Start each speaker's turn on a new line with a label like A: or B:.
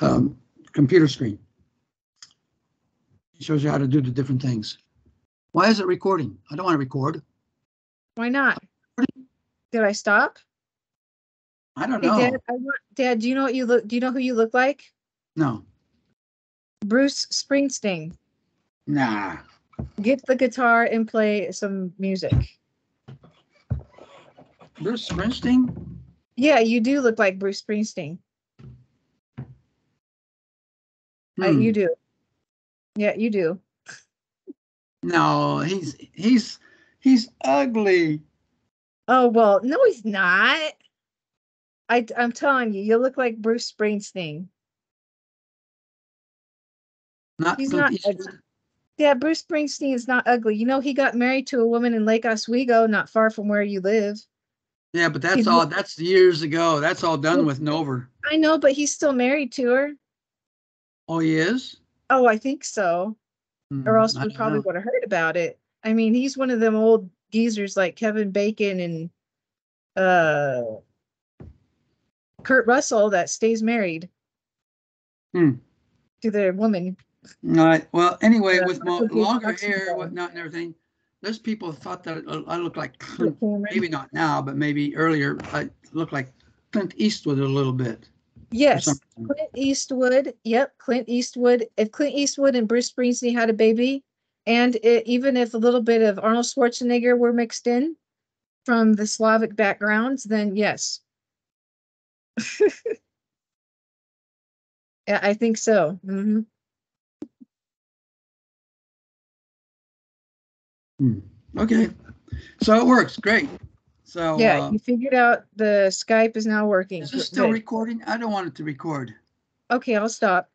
A: um, computer screen. It shows you how to do the different things. Why is it recording? I don't want to record.
B: Why not? Did I stop?
A: I don't
B: Hey,
A: know.
B: Dad, I want, Dad, do you know what you look, do you know who you look like?
A: No,
B: Bruce Springsteen.
A: nah.
B: Get the guitar and play some music.
A: Bruce Springsteen?
B: Yeah, you do look like Bruce Springsteen. Uh, you do. Yeah, you do.
A: No, he's he's he's ugly.
B: Oh, well, no, he's not. I, I'm telling you, you look like Bruce Springsteen.
A: Not
B: He's not ugly. Yeah, Bruce Springsteen is not ugly. You know, he got married to a woman in Lake Oswego, not far from where you live.
A: Yeah, but that's
B: He's
A: all. That's years ago. That's all done with and over.
B: I know, but he's still married to her.
A: Oh, he is.
B: Oh, I think so. Or
A: Hmm,
B: else we probably
A: know.
B: would have heard about it. I mean, he's one of them old geezers like Kevin Bacon and uh Kurt Russell that stays married
A: Hmm.
B: to their woman.
A: All right. Well, anyway,
B: Yeah,
A: with mo- longer hair, whatnot, and everything, those people thought that I looked like Clint. Maybe not now, but maybe earlier. I looked like Clint Eastwood a little bit.
B: Yes. Clint Eastwood. Yep, Clint Eastwood. If Clint Eastwood and Bruce Springsteen had a baby, and it, even if a little bit of Arnold Schwarzenegger were mixed in from the Slavic backgrounds, then yes. yeah, I think so. hmm
A: Hmm. Okay. So it works. Great. So
B: Yeah,
A: uh,
B: you figured out the Skype is now working.
A: is this still recording? I don't want it to record.
B: Okay, I'll stop.